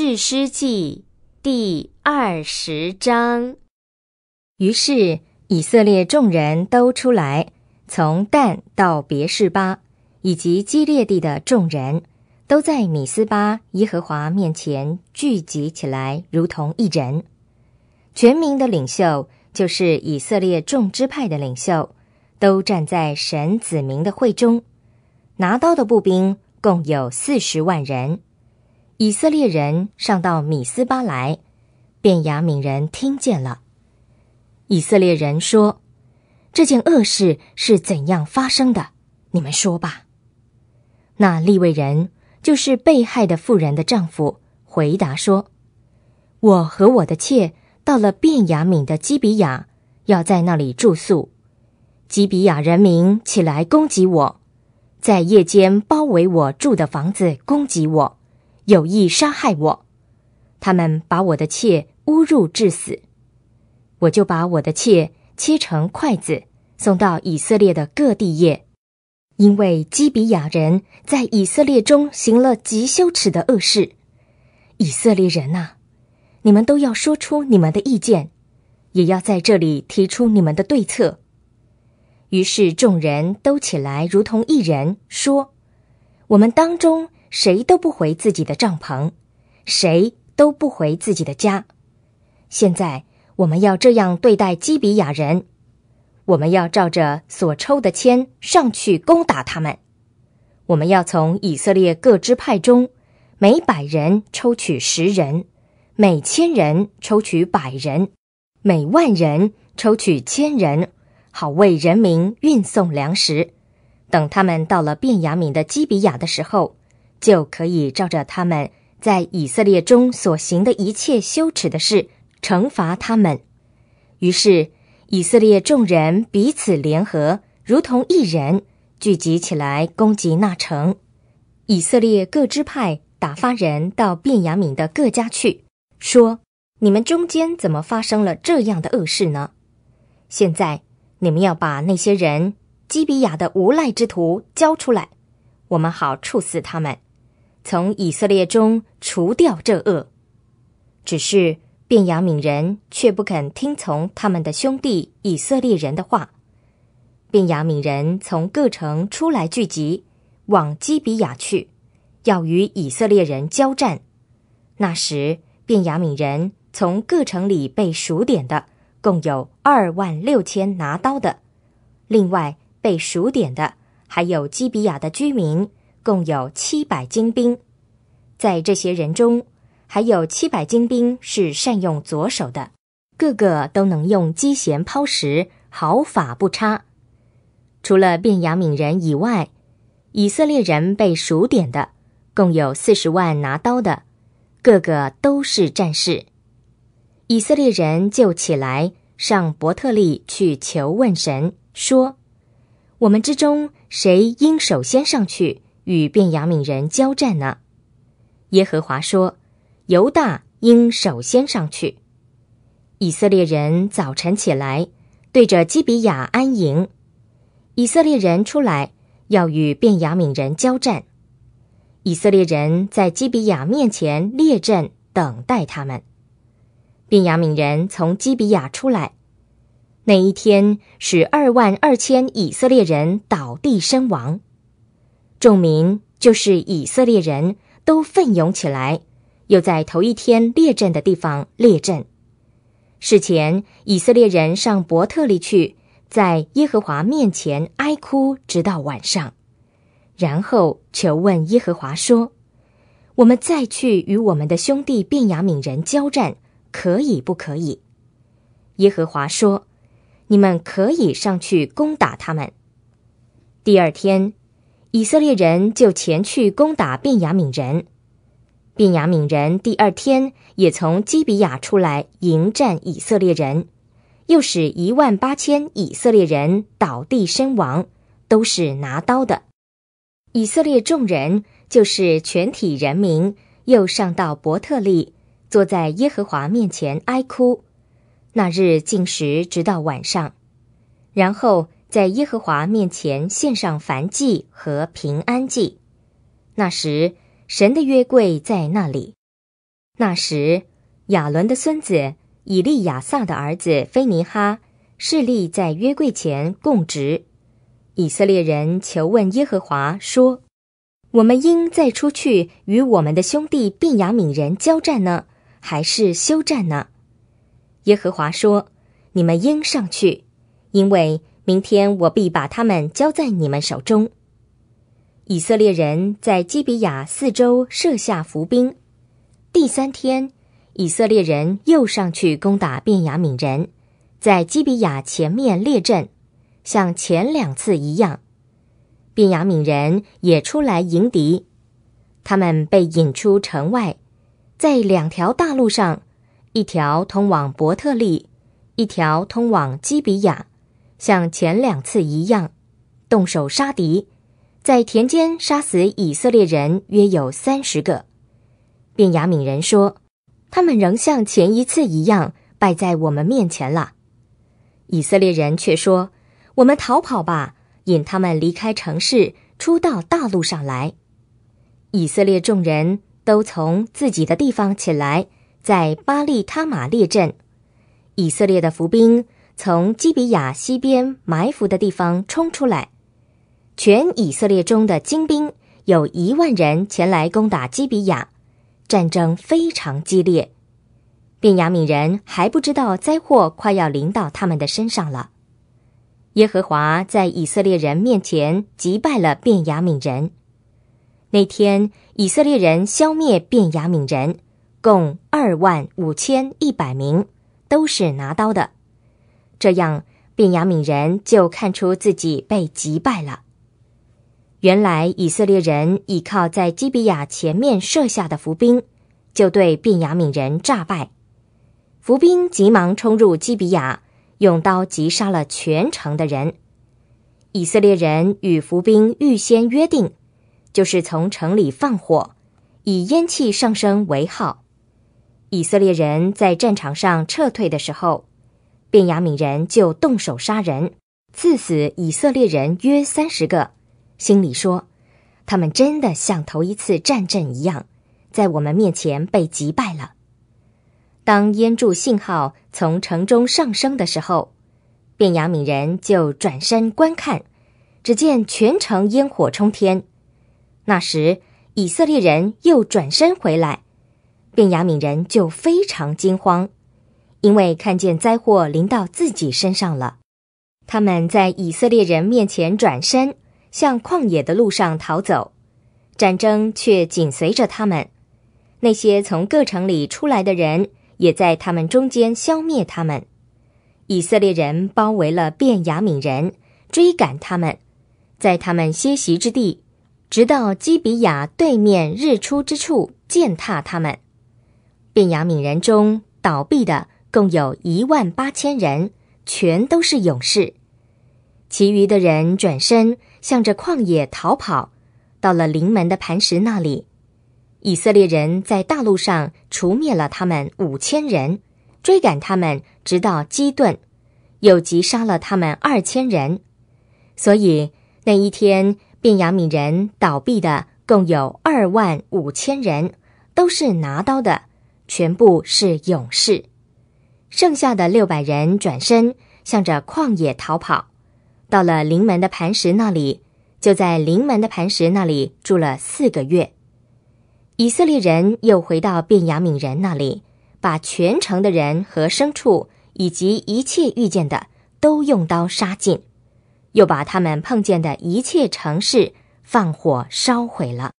士师记第二十章。于是以色列众人都出来，从但到别是巴，以及基列地的众人，都在米斯巴耶和华面前聚集起来，如同一人。全民的领袖，就是以色列众支派的领袖，都站在神子民的会中。拿刀的步兵共有四十万人。以色列人上到米斯巴来，便雅悯人听见了。以色列人说：“这件恶事是怎样发生的？你们说吧。”那利未人就是被害的妇人的丈夫，回答说：“我和我的妾到了便雅悯的基比亚，要在那里住宿。基比亚人民起来攻击我，在夜间包围我住的房子，攻击我。”有意杀害我，他们把我的妾侮辱致死，我就把我的妾切成筷子，送到以色列的各地业，因为基比亚人在以色列中行了极羞耻的恶事。以色列人呐，你们都要说出你们的意见，也要在这里提出你们的对策。于是众人都起来，如同一人说：“我们当中。”谁都不回自己的帐篷，谁都不回自己的家。现在我们要这样对待基比亚人，我们要照着所抽的签上去攻打他们。我们要从以色列各支派中，每百人抽取十人，每千人抽取百人，每万人抽取千人，好为人民运送粮食。等他们到了便雅悯的基比亚的时候。就可以照着他们在以色列中所行的一切羞耻的事惩罚他们。于是以色列众人彼此联合，如同一人，聚集起来攻击那城。以色列各支派打发人到便雅悯的各家去，说：“你们中间怎么发生了这样的恶事呢？现在你们要把那些人基比亚的无赖之徒交出来，我们好处死他们。”从以色列中除掉这恶，只是便雅悯人却不肯听从他们的兄弟以色列人的话。便雅悯人从各城出来聚集，往基比亚去，要与以色列人交战。那时，便雅悯人从各城里被数点的共有二万六千拿刀的，另外被数点的还有基比亚的居民。共有七百精兵，在这些人中，还有七百精兵是善用左手的，个个都能用机弦抛石，毫发不差。除了便雅悯人以外，以色列人被数点的共有四十万拿刀的，个个都是战士。以色列人就起来上伯特利去求问神，说：“我们之中谁应首先上去？”与便雅悯人交战呢？耶和华说：“犹大应首先上去。”以色列人早晨起来，对着基比亚安营。以色列人出来要与便雅悯人交战。以色列人在基比亚面前列阵，等待他们。便雅悯人从基比亚出来，那一天使二万二千以色列人倒地身亡。众民就是以色列人都奋勇起来，又在头一天列阵的地方列阵。事前，以色列人上伯特利去，在耶和华面前哀哭，直到晚上，然后求问耶和华说：“我们再去与我们的兄弟便雅悯人交战，可以不可以？”耶和华说：“你们可以上去攻打他们。”第二天。以色列人就前去攻打便雅悯人，便雅悯人第二天也从基比亚出来迎战以色列人，又使一万八千以色列人倒地身亡，都是拿刀的。以色列众人就是全体人民，又上到伯特利，坐在耶和华面前哀哭。那日进食直到晚上，然后。在耶和华面前献上燔祭和平安祭，那时神的约柜在那里。那时，亚伦的孙子以利亚撒的儿子菲尼哈势力在约柜前供职。以色列人求问耶和华说：“我们应再出去与我们的兄弟便雅悯人交战呢，还是休战呢？”耶和华说：“你们应上去，因为明天我必把他们交在你们手中。”以色列人在基比亚四周设下伏兵。第三天，以色列人又上去攻打便雅悯人，在基比亚前面列阵。像前两次一样，便雅悯人也出来迎敌。他们被引出城外，在两条大路上，一条通往伯特利，一条通往基比亚，像前两次一样，动手杀敌，在田间杀死以色列人约有三十个。便雅悯人说：“他们仍像前一次一样败在我们面前了。”以色列人却说。我们逃跑吧，引他们离开城市，出到大路上来。以色列众人都从自己的地方起来，在巴利他马列阵。以色列的伏兵从基比亚西边埋伏的地方冲出来，全以色列中的精兵有一万人前来攻打基比亚，战争非常激烈。便雅悯人还不知道灾祸快要临到他们的身上了。耶和华在以色列人面前击败了便雅悯人。那天，以色列人消灭便雅悯人，共二万五千一百名，都是拿刀的。这样，便雅悯人就看出自己被击败了。原来，以色列人倚靠在基比亚前面设下的伏兵，就对便雅悯人诈败。伏兵急忙冲入基比亚。用刀击杀了全城的人。以色列人与伏兵预先约定，就是从城里放火，以烟气上升为号。以色列人在战场上撤退的时候，便雅悯人就动手杀人，刺死以色列人约三十个。心里说：“他们真的像头一次战阵一样，在我们面前被击败了。”当烟柱信号从城中上升的时候，便雅悯人就转身观看，只见全城烟火冲天。那时以色列人又转身回来，便雅悯人就非常惊慌，因为看见灾祸临到自己身上了。他们在以色列人面前转身，向旷野的路上逃走，战争却紧随着他们。那些从各城里出来的人。也在他们中间消灭他们。以色列人包围了便雅悯人，追赶他们，在他们歇息之地，直到基比亚对面日出之处践踏他们。便雅悯人中倒闭的共有一万八千人，全都是勇士。其余的人转身向着旷野逃跑，到了临门的磐石那里。以色列人在大路上除灭了他们五千人，追赶他们直到基顿，又击杀了他们二千人。所以那一天，便雅悯人倒闭的共有二万五千人，都是拿刀的，全部是勇士。剩下的六百人转身向着旷野逃跑，到了临门的磐石那里，就在临门的磐石那里住了四个月。以色列人又回到便雅悯人那里，把全城的人和牲畜以及一切遇见的都用刀杀尽，又把他们碰见的一切城市放火烧毁了。